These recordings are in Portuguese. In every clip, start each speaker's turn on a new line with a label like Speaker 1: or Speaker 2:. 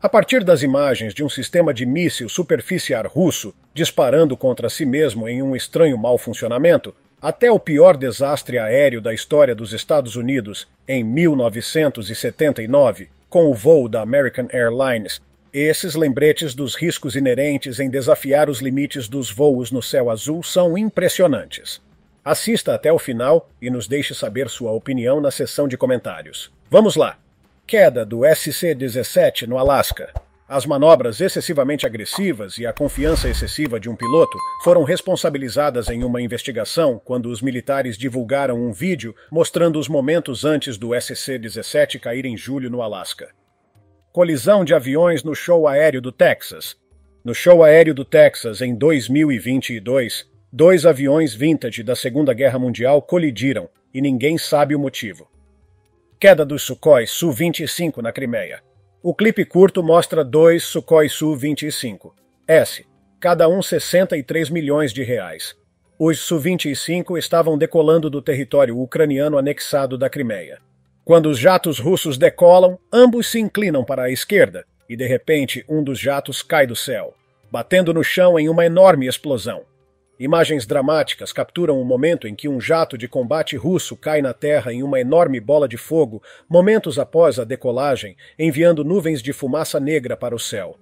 Speaker 1: A partir das imagens de um sistema de míssil superficiar russo disparando contra si mesmo em um estranho mau funcionamento, até o pior desastre aéreo da história dos Estados Unidos em 1979, com o voo da American Airlines, esses lembretes dos riscos inerentes em desafiar os limites dos voos no céu azul são impressionantes. Assista até o final e nos deixe saber sua opinião na seção de comentários. Vamos lá! Queda do SC-17 no Alasca. As manobras excessivamente agressivas e a confiança excessiva de um piloto foram responsabilizadas em uma investigação quando os militares divulgaram um vídeo mostrando os momentos antes do SC-17 cair em julho no Alasca. Colisão de aviões no show aéreo do Texas. No show aéreo do Texas, em 2022, dois aviões vintage da Segunda Guerra Mundial colidiram e ninguém sabe o motivo. Queda dos Sukhoi Su-25 na Crimeia. O clipe curto mostra dois Sukhoi Su-25. S. Cada um 63 milhões de reais. Os Su-25 estavam decolando do território ucraniano anexado da Crimeia. Quando os jatos russos decolam, ambos se inclinam para a esquerda e, de repente, um dos jatos cai do céu, batendo no chão em uma enorme explosão. Imagens dramáticas capturam o momento em que um jato de combate russo cai na terra em uma enorme bola de fogo, momentos após a decolagem, enviando nuvens de fumaça negra para o céu.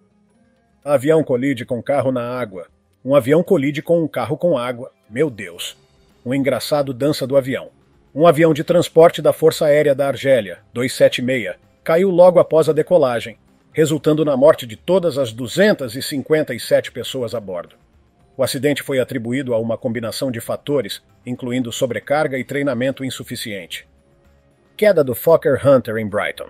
Speaker 1: Avião colide com carro na água. Um avião colide com um carro com água. Meu Deus! Um engraçado dança do avião. Um avião de transporte da Força Aérea da Argélia, 276, caiu logo após a decolagem, resultando na morte de todas as 257 pessoas a bordo. O acidente foi atribuído a uma combinação de fatores, incluindo sobrecarga e treinamento insuficiente. Queda do Fokker Hunter em Brighton.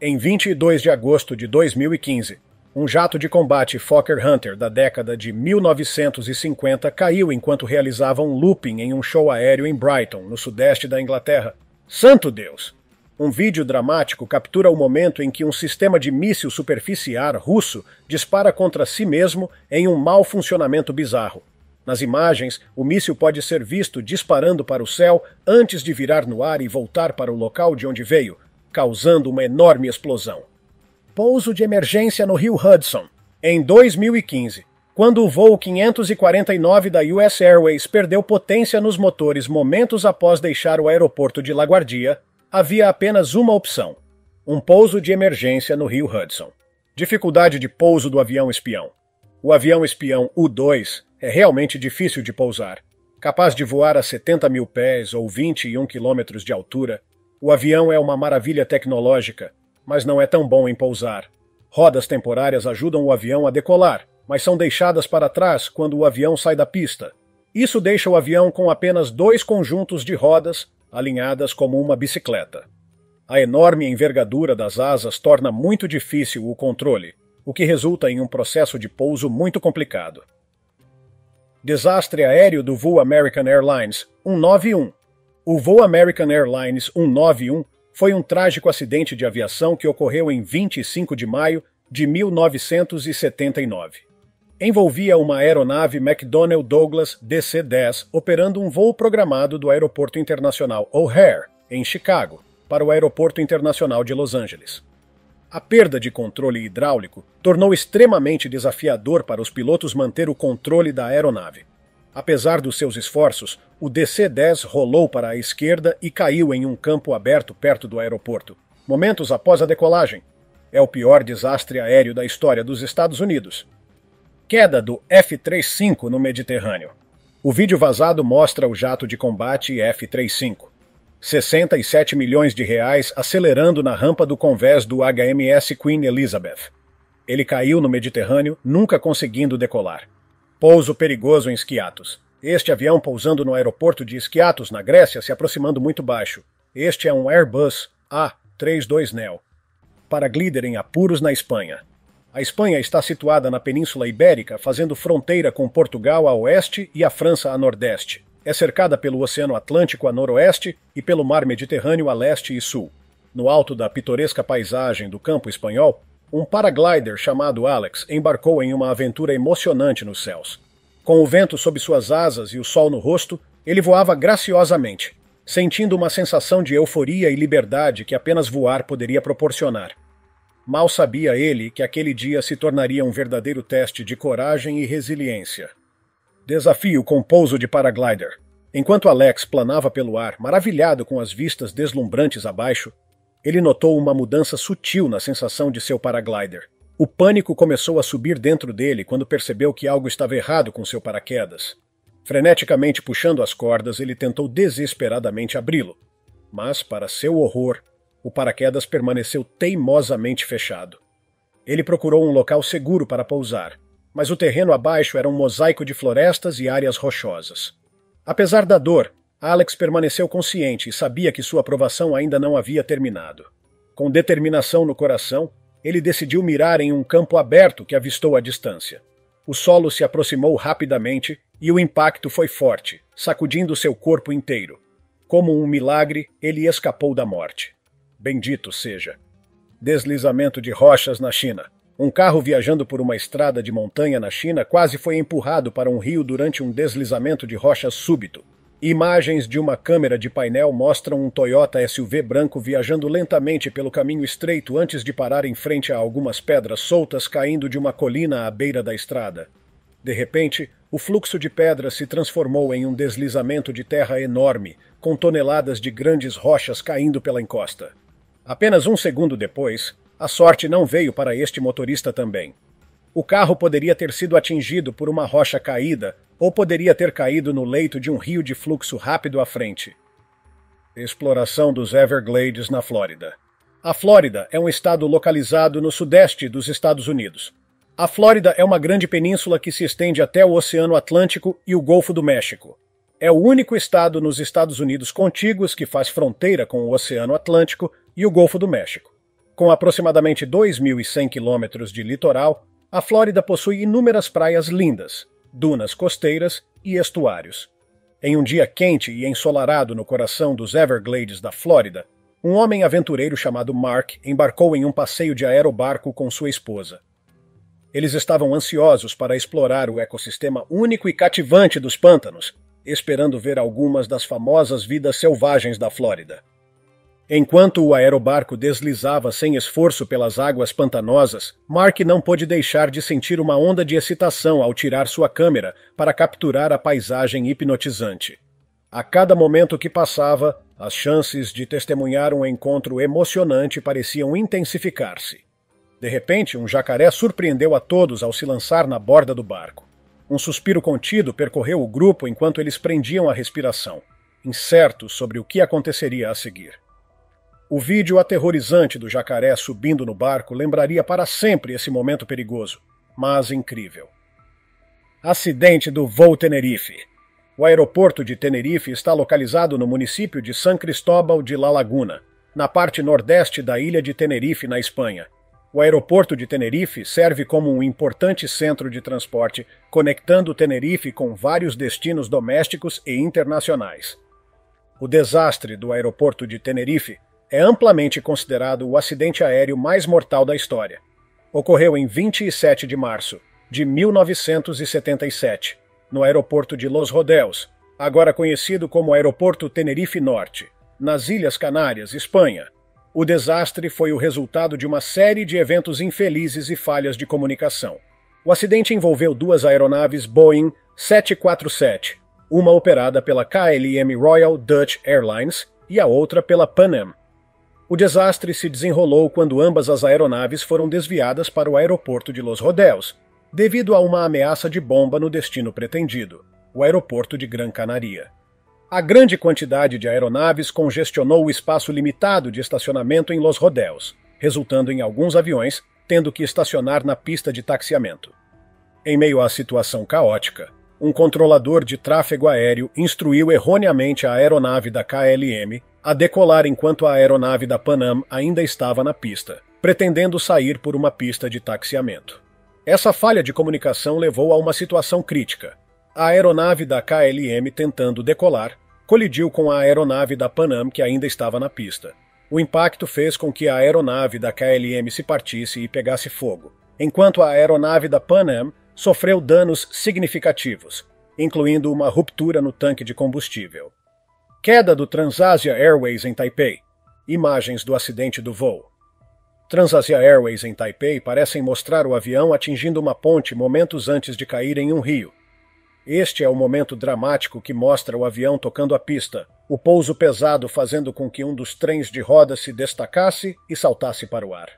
Speaker 1: Em 22 de agosto de 2015, um jato de combate Fokker Hunter da década de 1950 caiu enquanto realizava um looping em um show aéreo em Brighton, no sudeste da Inglaterra. Santo Deus! Um vídeo dramático captura o momento em que um sistema de míssil superficiar russo dispara contra si mesmo em um mau funcionamento bizarro. Nas imagens, o míssil pode ser visto disparando para o céu antes de virar no ar e voltar para o local de onde veio, causando uma enorme explosão. Pouso de emergência no rio Hudson. Em 2015, quando o voo 549 da US Airways perdeu potência nos motores momentos após deixar o aeroporto de LaGuardia, havia apenas uma opção: um pouso de emergência no rio Hudson. Dificuldade de pouso do avião espião. O avião espião U-2 é realmente difícil de pousar. Capaz de voar a 70 mil pés ou 21 quilômetros de altura, o avião é uma maravilha tecnológica, mas não é tão bom em pousar. Rodas temporárias ajudam o avião a decolar, mas são deixadas para trás quando o avião sai da pista. Isso deixa o avião com apenas dois conjuntos de rodas alinhadas como uma bicicleta. A enorme envergadura das asas torna muito difícil o controle, o que resulta em um processo de pouso muito complicado. Desastre aéreo do voo American Airlines 191. O voo American Airlines 191 foi um trágico acidente de aviação que ocorreu em 25 de maio de 1979 envolvia uma aeronave McDonnell Douglas DC-10 operando um voo programado do Aeroporto Internacional O'Hare, em Chicago, para o Aeroporto Internacional de Los Angeles. A perda de controle hidráulico tornou extremamente desafiador para os pilotos manter o controle da aeronave. Apesar dos seus esforços, o DC-10 rolou para a esquerda e caiu em um campo aberto perto do aeroporto, momentos após a decolagem. É o pior desastre aéreo da história dos Estados Unidos Queda do F-35 no Mediterrâneo. O vídeo vazado mostra o jato de combate F-35. 67 milhões de reais acelerando na rampa do convés do HMS Queen Elizabeth. Ele caiu no Mediterrâneo, nunca conseguindo decolar. Pouso perigoso em Skiathos. Este avião pousando no aeroporto de Skiathos, na Grécia, se aproximando muito baixo. Este é um Airbus A32neo. Para glider em apuros na Espanha. A Espanha está situada na Península Ibérica, fazendo fronteira com Portugal a oeste e a França a nordeste. É cercada pelo Oceano Atlântico a noroeste e pelo Mar Mediterrâneo a leste e sul. No alto da pitoresca paisagem do campo espanhol, um paraglider chamado Alex embarcou em uma aventura emocionante nos céus. Com o vento sob suas asas e o sol no rosto, ele voava graciosamente, sentindo uma sensação de euforia e liberdade que apenas voar poderia proporcionar. Mal sabia ele que aquele dia se tornaria um verdadeiro teste de coragem e resiliência. Desafio com pouso de paraglider. Enquanto Alex planava pelo ar, maravilhado com as vistas deslumbrantes abaixo, ele notou uma mudança sutil na sensação de seu paraglider. O pânico começou a subir dentro dele quando percebeu que algo estava errado com seu paraquedas. Freneticamente puxando as cordas, ele tentou desesperadamente abri-lo, mas, para seu horror, o paraquedas permaneceu teimosamente fechado. Ele procurou um local seguro para pousar, mas o terreno abaixo era um mosaico de florestas e áreas rochosas. Apesar da dor, Alex permaneceu consciente e sabia que sua aprovação ainda não havia terminado. Com determinação no coração, ele decidiu mirar em um campo aberto que avistou à distância. O solo se aproximou rapidamente e o impacto foi forte, sacudindo seu corpo inteiro. Como um milagre, ele escapou da morte. Bendito seja. Deslizamento de rochas na China. Um carro viajando por uma estrada de montanha na China quase foi empurrado para um rio durante um deslizamento de rochas súbito. Imagens de uma câmera de painel mostram um Toyota SUV branco viajando lentamente pelo caminho estreito antes de parar em frente a algumas pedras soltas caindo de uma colina à beira da estrada. De repente, o fluxo de pedras se transformou em um deslizamento de terra enorme, com toneladas de grandes rochas caindo pela encosta. Apenas um segundo depois, a sorte não veio para este motorista também. O carro poderia ter sido atingido por uma rocha caída ou poderia ter caído no leito de um rio de fluxo rápido à frente. Exploração dos Everglades na Flórida. A Flórida é um estado localizado no sudeste dos Estados Unidos. A Flórida é uma grande península que se estende até o Oceano Atlântico e o Golfo do México. É o único estado nos Estados Unidos contíguos que faz fronteira com o Oceano Atlântico e o Golfo do México. Com aproximadamente 2.100 quilômetros de litoral, a Flórida possui inúmeras praias lindas, dunas costeiras e estuários. Em um dia quente e ensolarado no coração dos Everglades da Flórida, um homem aventureiro chamado Mark embarcou em um passeio de aerobarco com sua esposa. Eles estavam ansiosos para explorar o ecossistema único e cativante dos pântanos, esperando ver algumas das famosas vidas selvagens da Flórida. Enquanto o aerobarco deslizava sem esforço pelas águas pantanosas, Mark não pôde deixar de sentir uma onda de excitação ao tirar sua câmera para capturar a paisagem hipnotizante. A cada momento que passava, as chances de testemunhar um encontro emocionante pareciam intensificar-se. De repente, um jacaré surpreendeu a todos ao se lançar na borda do barco. Um suspiro contido percorreu o grupo enquanto eles prendiam a respiração, incertos sobre o que aconteceria a seguir. O vídeo aterrorizante do jacaré subindo no barco lembraria para sempre esse momento perigoso, mas incrível. Acidente do voo Tenerife. O aeroporto de Tenerife está localizado no município de San Cristóbal de La Laguna, na parte nordeste da ilha de Tenerife, na Espanha. O aeroporto de Tenerife serve como um importante centro de transporte, conectando Tenerife com vários destinos domésticos e internacionais. O desastre do aeroporto de Tenerife é amplamente considerado o acidente aéreo mais mortal da história. Ocorreu em 27 de março de 1977, no aeroporto de Los Rodeos, agora conhecido como Aeroporto Tenerife Norte, nas Ilhas Canárias, Espanha. O desastre foi o resultado de uma série de eventos infelizes e falhas de comunicação. O acidente envolveu duas aeronaves Boeing 747, uma operada pela KLM Royal Dutch Airlines e a outra pela Pan Am. O desastre se desenrolou quando ambas as aeronaves foram desviadas para o aeroporto de Los Rodeos, devido a uma ameaça de bomba no destino pretendido, o aeroporto de Gran Canaria. A grande quantidade de aeronaves congestionou o espaço limitado de estacionamento em Los Rodeos, resultando em alguns aviões tendo que estacionar na pista de taxiamento. Em meio à situação caótica, um controlador de tráfego aéreo instruiu erroneamente a aeronave da KLM a decolar enquanto a aeronave da Panam ainda estava na pista, pretendendo sair por uma pista de taxiamento. Essa falha de comunicação levou a uma situação crítica. A aeronave da KLM tentando decolar colidiu com a aeronave da Panam que ainda estava na pista. O impacto fez com que a aeronave da KLM se partisse e pegasse fogo, enquanto a aeronave da Panam sofreu danos significativos, incluindo uma ruptura no tanque de combustível. Queda do Transasia Airways em Taipei. Imagens do acidente do voo. Transasia Airways em Taipei parecem mostrar o avião atingindo uma ponte momentos antes de cair em um rio. Este é o momento dramático que mostra o avião tocando a pista, o pouso pesado fazendo com que um dos trens de rodas se destacasse e saltasse para o ar.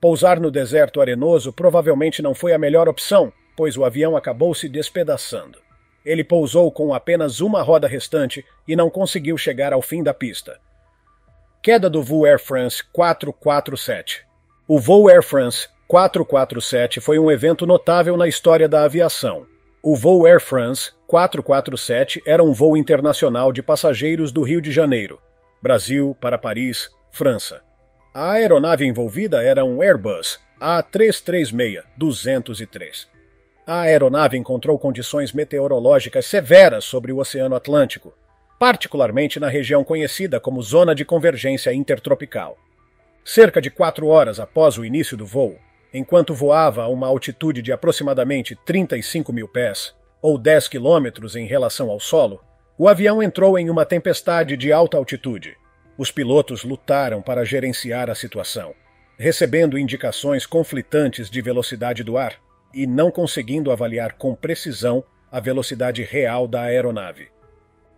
Speaker 1: Pousar no deserto arenoso provavelmente não foi a melhor opção, pois o avião acabou se despedaçando. Ele pousou com apenas uma roda restante e não conseguiu chegar ao fim da pista. Queda do voo Air France 447. O voo Air France 447 foi um evento notável na história da aviação. O voo Air France 447 era um voo internacional de passageiros do Rio de Janeiro, Brasil, para Paris, França. A aeronave envolvida era um Airbus A336-203. A aeronave encontrou condições meteorológicas severas sobre o Oceano Atlântico, particularmente na região conhecida como Zona de Convergência Intertropical. Cerca de quatro horas após o início do voo, enquanto voava a uma altitude de aproximadamente 35 mil pés, ou 10 quilômetros em relação ao solo, o avião entrou em uma tempestade de alta altitude. Os pilotos lutaram para gerenciar a situação, recebendo indicações conflitantes de velocidade do ar e não conseguindo avaliar com precisão a velocidade real da aeronave.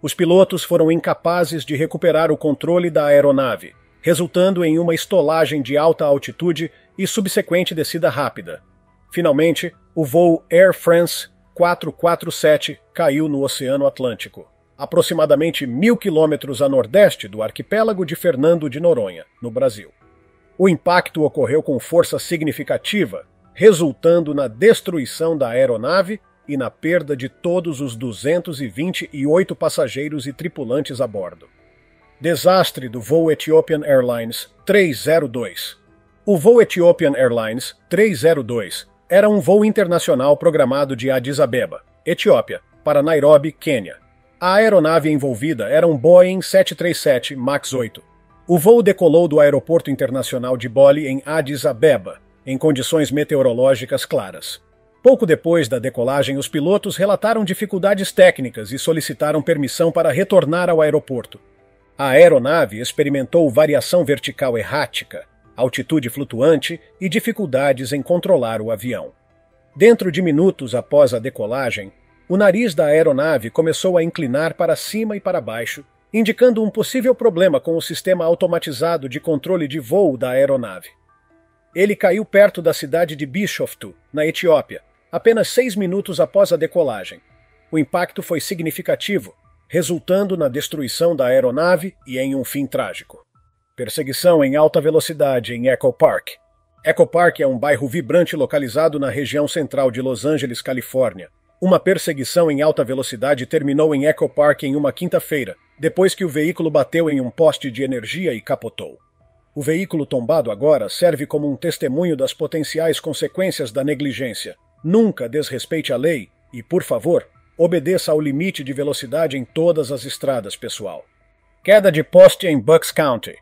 Speaker 1: Os pilotos foram incapazes de recuperar o controle da aeronave, resultando em uma estolagem de alta altitude e subsequente descida rápida. Finalmente, o voo Air France 447 caiu no Oceano Atlântico, aproximadamente mil quilômetros a nordeste do arquipélago de Fernando de Noronha, no Brasil. O impacto ocorreu com força significativa, resultando na destruição da aeronave e na perda de todos os 228 passageiros e tripulantes a bordo. Desastre do voo Ethiopian Airlines 302. O voo Ethiopian Airlines 302 era um voo internacional programado de Addis Abeba, Etiópia, para Nairobi, Quênia. A aeronave envolvida era um Boeing 737 MAX 8. O voo decolou do Aeroporto Internacional de Boli, em Addis Abeba, em condições meteorológicas claras. Pouco depois da decolagem, os pilotos relataram dificuldades técnicas e solicitaram permissão para retornar ao aeroporto. A aeronave experimentou variação vertical errática, altitude flutuante e dificuldades em controlar o avião. Dentro de minutos após a decolagem, o nariz da aeronave começou a inclinar para cima e para baixo, indicando um possível problema com o sistema automatizado de controle de voo da aeronave. Ele caiu perto da cidade de Bishoftu, na Etiópia, apenas seis minutos após a decolagem. O impacto foi significativo, resultando na destruição da aeronave e em um fim trágico. Perseguição em alta velocidade em Echo Park. Echo Park é um bairro vibrante localizado na região central de Los Angeles, Califórnia. Uma perseguição em alta velocidade terminou em Echo Park em uma quinta-feira, depois que o veículo bateu em um poste de energia e capotou. O veículo tombado agora serve como um testemunho das potenciais consequências da negligência, Nunca desrespeite a lei e, por favor, obedeça ao limite de velocidade em todas as estradas, pessoal. Queda de poste em Bucks County.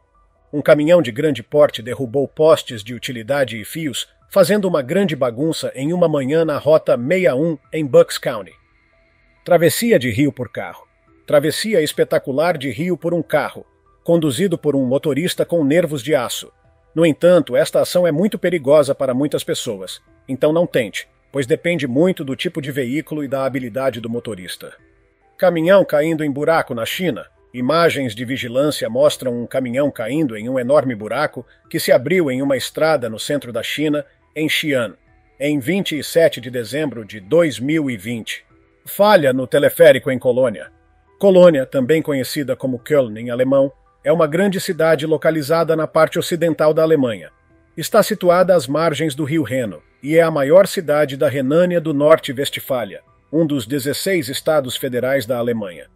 Speaker 1: Um caminhão de grande porte derrubou postes de utilidade e fios, fazendo uma grande bagunça em uma manhã na Rota 61 em Bucks County. Travessia de rio por carro. Travessia espetacular de rio por um carro, conduzido por um motorista com nervos de aço. No entanto, esta ação é muito perigosa para muitas pessoas, então não tente pois depende muito do tipo de veículo e da habilidade do motorista. Caminhão caindo em buraco na China. Imagens de vigilância mostram um caminhão caindo em um enorme buraco que se abriu em uma estrada no centro da China, em Xi'an, em 27 de dezembro de 2020. Falha no teleférico em Colônia. Colônia, também conhecida como Köln em alemão, é uma grande cidade localizada na parte ocidental da Alemanha. Está situada às margens do rio Reno, e é a maior cidade da Renânia do Norte-Westfália, um dos 16 estados federais da Alemanha.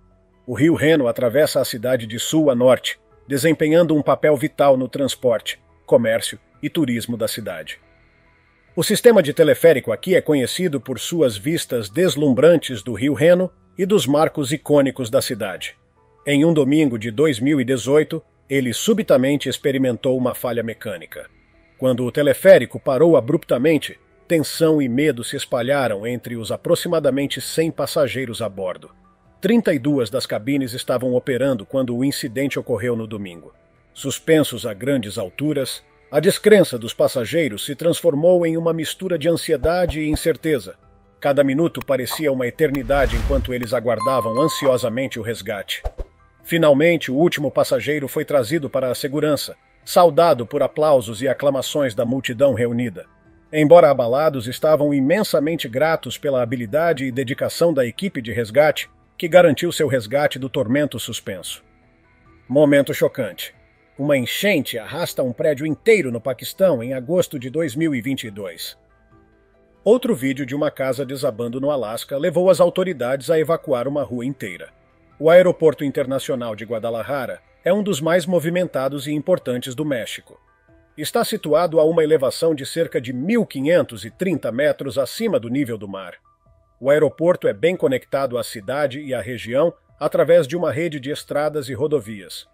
Speaker 1: O rio Reno atravessa a cidade de sul a norte, desempenhando um papel vital no transporte, comércio e turismo da cidade. O sistema de teleférico aqui é conhecido por suas vistas deslumbrantes do rio Reno e dos marcos icônicos da cidade. Em um domingo de 2018, ele subitamente experimentou uma falha mecânica. Quando o teleférico parou abruptamente, tensão e medo se espalharam entre os aproximadamente 100 passageiros a bordo. 32 das cabines estavam operando quando o incidente ocorreu no domingo. Suspensos a grandes alturas, A descrença dos passageiros se transformou em uma mistura de ansiedade e incerteza. Cada minuto parecia uma eternidade enquanto eles aguardavam ansiosamente o resgate. Finalmente, o último passageiro foi trazido para a segurança, saudado por aplausos e aclamações da multidão reunida. Embora abalados, estavam imensamente gratos pela habilidade e dedicação da equipe de resgate que garantiu seu resgate do tormento suspenso. Momento chocante. Uma enchente arrasta um prédio inteiro no Paquistão em agosto de 2022. Outro vídeo de uma casa desabando no Alasca levou as autoridades a evacuar uma rua inteira. O Aeroporto Internacional de Guadalajara é um dos mais movimentados e importantes do México. Está situado a uma elevação de cerca de 1.530 metros acima do nível do mar. O aeroporto é bem conectado à cidade e à região através de uma rede de estradas e rodovias.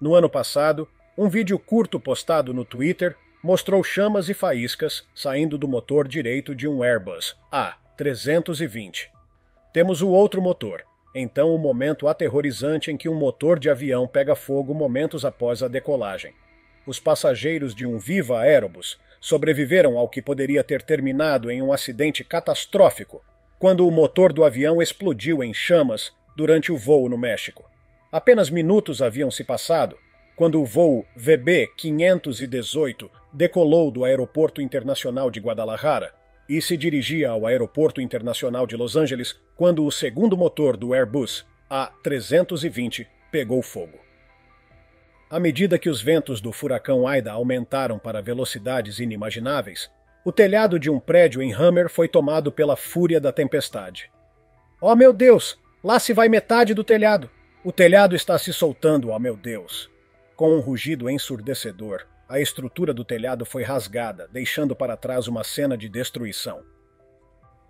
Speaker 1: No ano passado, um vídeo curto postado no Twitter mostrou chamas e faíscas saindo do motor direito de um Airbus A320. Temos o outro motor, então o momento aterrorizante em que um motor de avião pega fogo momentos após a decolagem. Os passageiros de um Viva Aerobus sobreviveram ao que poderia ter terminado em um acidente catastrófico quando o motor do avião explodiu em chamas durante o voo no México. Apenas minutos haviam se passado quando o voo VB-518 decolou do Aeroporto Internacional de Guadalajara e se dirigia ao Aeroporto Internacional de Los Angeles quando o segundo motor do Airbus A320 pegou fogo. À medida que os ventos do furacão Aida aumentaram para velocidades inimagináveis, o telhado de um prédio em Hammer foi tomado pela fúria da tempestade. Oh meu Deus! Lá se vai metade do telhado! O telhado está se soltando, oh meu Deus! Com um rugido ensurdecedor, a estrutura do telhado foi rasgada, deixando para trás uma cena de destruição.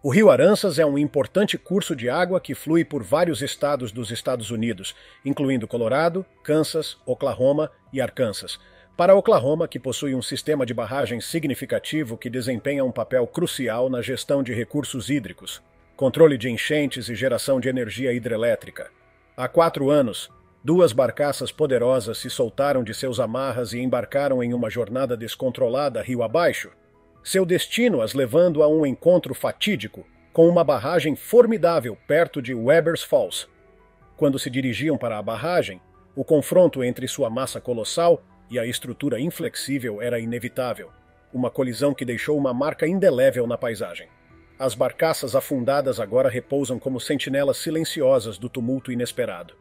Speaker 1: O rio Aransas é um importante curso de água que flui por vários estados dos Estados Unidos, incluindo Colorado, Kansas, Oklahoma e Arkansas. Para Oklahoma, que possui um sistema de barragem significativo que desempenha um papel crucial na gestão de recursos hídricos, controle de enchentes e geração de energia hidrelétrica. Há quatro anos, duas barcaças poderosas se soltaram de seus amarras e embarcaram em uma jornada descontrolada rio abaixo, seu destino as levando a um encontro fatídico com uma barragem formidável perto de Weber's Falls. Quando se dirigiam para a barragem, o confronto entre sua massa colossal e a estrutura inflexível era inevitável, uma colisão que deixou uma marca indelével na paisagem. As barcaças afundadas agora repousam como sentinelas silenciosas do tumulto inesperado.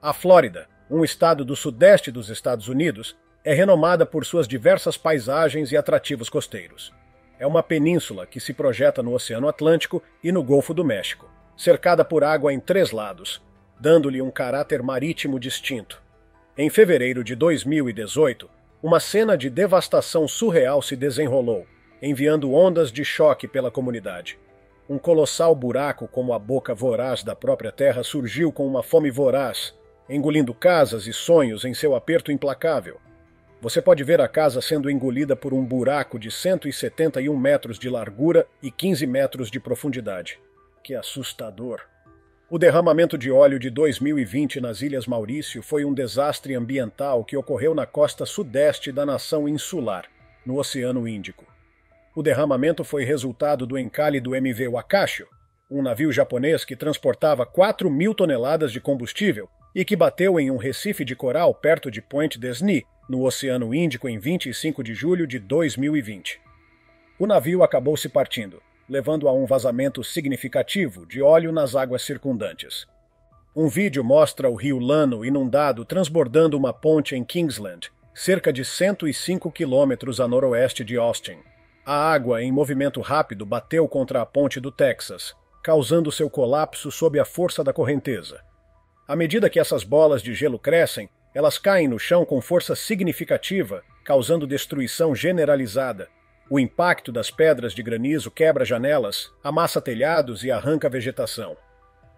Speaker 1: A Flórida, um estado do sudeste dos Estados Unidos, é renomada por suas diversas paisagens e atrativos costeiros. É uma península que se projeta no Oceano Atlântico e no Golfo do México, cercada por água em três lados, dando-lhe um caráter marítimo distinto. Em fevereiro de 2018, uma cena de devastação surreal se desenrolou, enviando ondas de choque pela comunidade. Um colossal buraco como a boca voraz da própria terra surgiu com uma fome voraz, engolindo casas e sonhos em seu aperto implacável. Você pode ver a casa sendo engolida por um buraco de 171 metros de largura e 15 metros de profundidade. Que assustador! O derramamento de óleo de 2020 nas Ilhas Maurício foi um desastre ambiental que ocorreu na costa sudeste da nação insular, no Oceano Índico. O derramamento foi resultado do encalhe do MV Wakasho, um navio japonês que transportava 4 mil toneladas de combustível e que bateu em um recife de coral perto de Point Desny, no Oceano Índico, em 25 de julho de 2020. O navio acabou se partindo, levando a um vazamento significativo de óleo nas águas circundantes. Um vídeo mostra o rio Lano inundado transbordando uma ponte em Kingsland, cerca de 105 quilômetros a noroeste de Austin. A água em movimento rápido bateu contra a ponte do Texas, causando seu colapso sob a força da correnteza. À medida que essas bolas de gelo crescem, elas caem no chão com força significativa, causando destruição generalizada. O impacto das pedras de granizo quebra janelas, amassa telhados e arranca vegetação.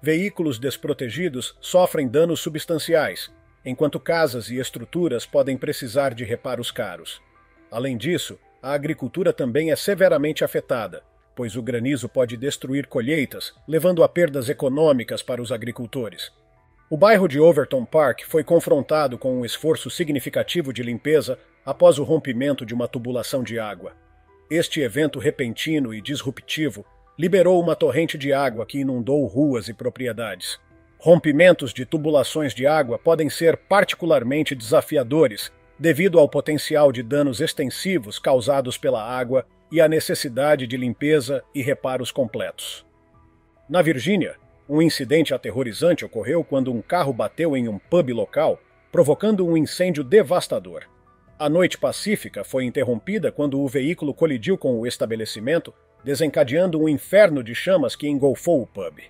Speaker 1: Veículos desprotegidos sofrem danos substanciais, enquanto casas e estruturas podem precisar de reparos caros. Além disso, a agricultura também é severamente afetada, pois o granizo pode destruir colheitas, levando a perdas econômicas para os agricultores. O bairro de Overton Park foi confrontado com um esforço significativo de limpeza após o rompimento de uma tubulação de água. Este evento repentino e disruptivo liberou uma torrente de água que inundou ruas e propriedades. Rompimentos de tubulações de água podem ser particularmente desafiadores devido ao potencial de danos extensivos causados pela água e à necessidade de limpeza e reparos completos. Na Virgínia, um incidente aterrorizante ocorreu quando um carro bateu em um pub local, provocando um incêndio devastador. A noite pacífica foi interrompida quando o veículo colidiu com o estabelecimento, desencadeando um inferno de chamas que engolfou o pub.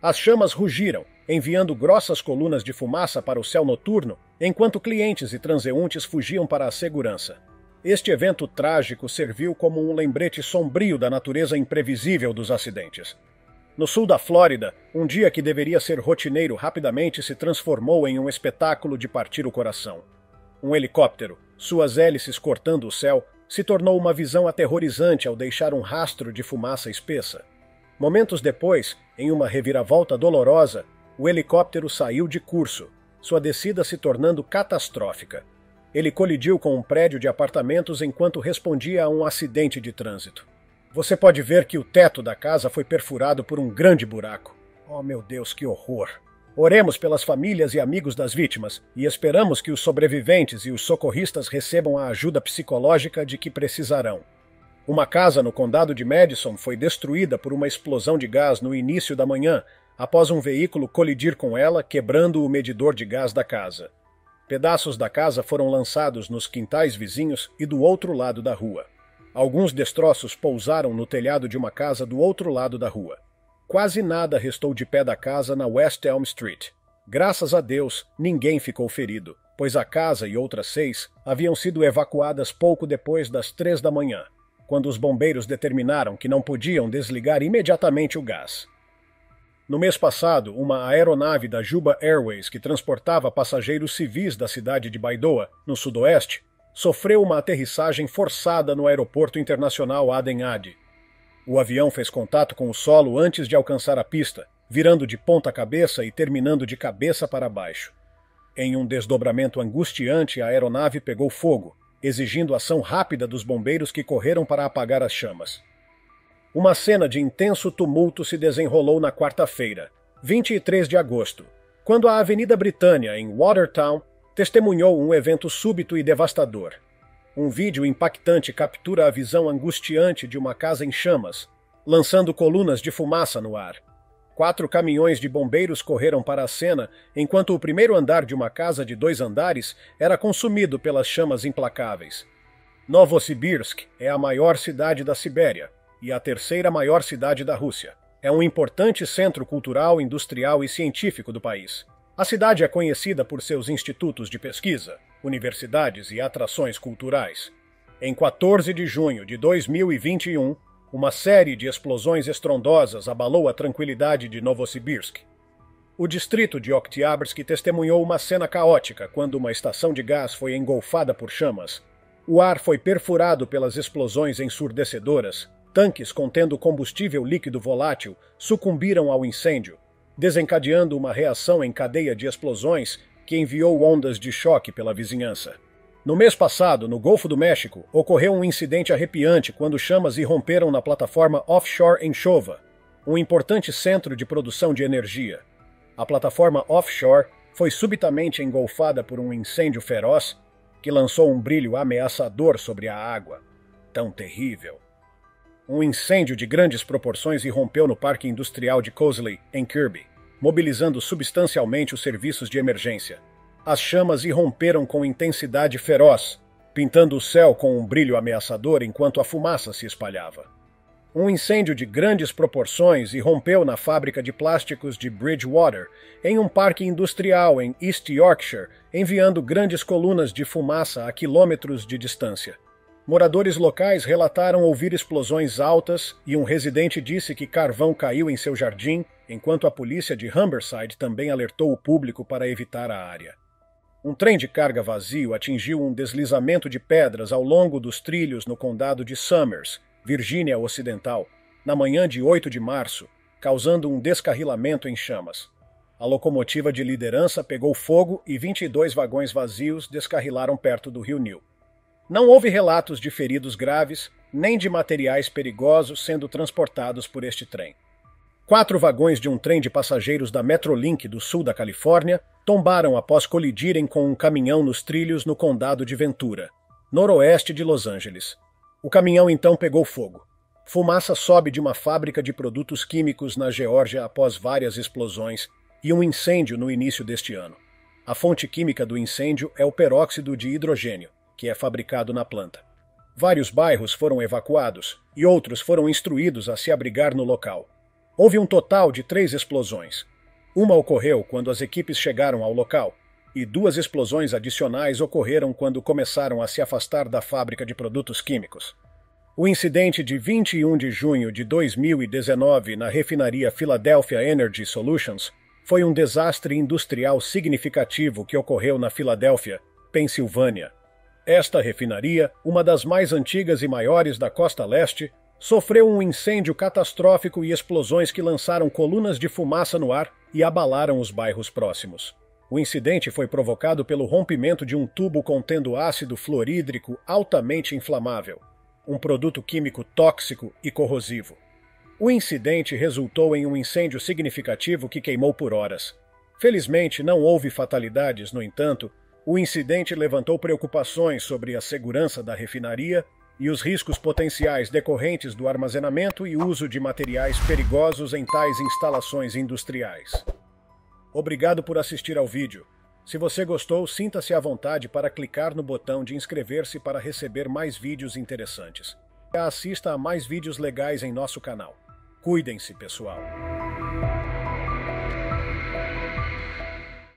Speaker 1: As chamas rugiram, enviando grossas colunas de fumaça para o céu noturno, enquanto clientes e transeuntes fugiam para a segurança. Este evento trágico serviu como um lembrete sombrio da natureza imprevisível dos acidentes. No sul da Flórida, um dia que deveria ser rotineiro rapidamente se transformou em um espetáculo de partir o coração. Um helicóptero, suas hélices cortando o céu, se tornou uma visão aterrorizante ao deixar um rastro de fumaça espessa. Momentos depois, em uma reviravolta dolorosa, o helicóptero saiu de curso, sua descida se tornando catastrófica. Ele colidiu com um prédio de apartamentos enquanto respondia a um acidente de trânsito. Você pode ver que o teto da casa foi perfurado por um grande buraco. Oh, meu Deus, que horror! Oremos pelas famílias e amigos das vítimas e esperamos que os sobreviventes e os socorristas recebam a ajuda psicológica de que precisarão. Uma casa no condado de Madison foi destruída por uma explosão de gás no início da manhã, após um veículo colidir com ela, quebrando o medidor de gás da casa. Pedaços da casa foram lançados nos quintais vizinhos e do outro lado da rua. Alguns destroços pousaram no telhado de uma casa do outro lado da rua. Quase nada restou de pé da casa na West Elm Street. Graças a Deus, ninguém ficou ferido, pois a casa e outras seis haviam sido evacuadas pouco depois das três da manhã, quando os bombeiros determinaram que não podiam desligar imediatamente o gás. No mês passado, uma aeronave da Juba Airways que transportava passageiros civis da cidade de Baidoa, no sudoeste, sofreu uma aterrissagem forçada no aeroporto internacional Aden Adi. O avião fez contato com o solo antes de alcançar a pista, virando de ponta cabeça e terminando de cabeça para baixo. Em um desdobramento angustiante, a aeronave pegou fogo, exigindo ação rápida dos bombeiros que correram para apagar as chamas. Uma cena de intenso tumulto se desenrolou na quarta-feira, 23 de agosto, quando a Avenida Britânia, em Watertown, testemunhou um evento súbito e devastador. Um vídeo impactante captura a visão angustiante de uma casa em chamas, lançando colunas de fumaça no ar. Quatro caminhões de bombeiros correram para a cena enquanto o primeiro andar de uma casa de dois andares era consumido pelas chamas implacáveis. Novosibirsk é a maior cidade da Sibéria, e a terceira maior cidade da Rússia. É um importante centro cultural, industrial e científico do país. A cidade é conhecida por seus institutos de pesquisa, universidades e atrações culturais. Em 14 de junho de 2021, uma série de explosões estrondosas abalou a tranquilidade de Novosibirsk. O distrito de Oktyabrsk testemunhou uma cena caótica quando uma estação de gás foi engolfada por chamas. O ar foi perfurado pelas explosões ensurdecedoras Tanques contendo combustível líquido volátil sucumbiram ao incêndio, desencadeando uma reação em cadeia de explosões que enviou ondas de choque pela vizinhança. No mês passado, no Golfo do México, ocorreu um incidente arrepiante quando chamas irromperam na plataforma offshore em Chova, um importante centro de produção de energia. A plataforma offshore foi subitamente engolfada por um incêndio feroz que lançou um brilho ameaçador sobre a água. Tão terrível. Um incêndio de grandes proporções irrompeu no Parque Industrial de Cosley, em Kirby, mobilizando substancialmente os serviços de emergência. As chamas irromperam com intensidade feroz, pintando o céu com um brilho ameaçador enquanto a fumaça se espalhava. Um incêndio de grandes proporções irrompeu na fábrica de plásticos de Bridgewater, em um parque industrial em East Yorkshire, enviando grandes colunas de fumaça a quilômetros de distância. Moradores locais relataram ouvir explosões altas e um residente disse que carvão caiu em seu jardim, enquanto a polícia de Humberside também alertou o público para evitar a área. Um trem de carga vazio atingiu um deslizamento de pedras ao longo dos trilhos no condado de Summers, Virgínia Ocidental, na manhã de 8 de março, causando um descarrilamento em chamas. a locomotiva de liderança pegou fogo e 22 vagões vazios descarrilaram perto do Rio Nil. Não houve relatos de feridos graves, nem de materiais perigosos sendo transportados por este trem. Quatro vagões de um trem de passageiros da Metrolink do sul da Califórnia tombaram após colidirem com um caminhão nos trilhos no condado de Ventura, noroeste de Los Angeles. O caminhão então pegou fogo. Fumaça sobe de uma fábrica de produtos químicos na Geórgia após várias explosões e um incêndio no início deste ano. A fonte química do incêndio é o peróxido de hidrogênio, que é fabricado na planta. Vários bairros foram evacuados e outros foram instruídos a se abrigar no local. Houve um total de três explosões. Uma ocorreu quando as equipes chegaram ao local, e duas explosões adicionais ocorreram quando começaram a se afastar da fábrica de produtos químicos. O incidente de 21 de junho de 2019 na refinaria Philadelphia Energy Solutions foi um desastre industrial significativo que ocorreu na Filadélfia, Pensilvânia. Esta refinaria, uma das mais antigas e maiores da costa leste, sofreu um incêndio catastrófico e explosões que lançaram colunas de fumaça no ar e abalaram os bairros próximos. O incidente foi provocado pelo rompimento de um tubo contendo ácido fluorídrico altamente inflamável, um produto químico tóxico e corrosivo. O incidente resultou em um incêndio significativo que queimou por horas. Felizmente, não houve fatalidades, no entanto, o incidente levantou preocupações sobre a segurança da refinaria e os riscos potenciais decorrentes do armazenamento e uso de materiais perigosos em tais instalações industriais. Obrigado por assistir ao vídeo. Se você gostou, sinta-se à vontade para clicar no botão de inscrever-se para receber mais vídeos interessantes. Assista a mais vídeos legais em nosso canal. Cuidem-se, pessoal.